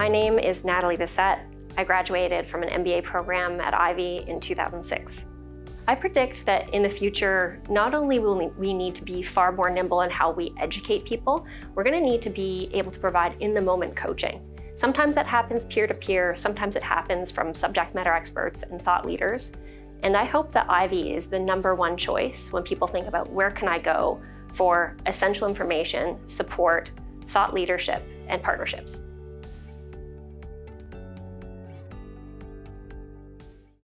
My name is Natalie Bisset. I graduated from an MBA program at Ivey in 2006. I predict that in the future, not only will we need to be far more nimble in how we educate people, we're going to need to be able to provide in-the-moment coaching. Sometimes that happens peer-to-peer, sometimes it happens from subject matter experts and thought leaders. And I hope that Ivey is the number one choice when people think about where can I go for essential information, support, thought leadership, and partnerships.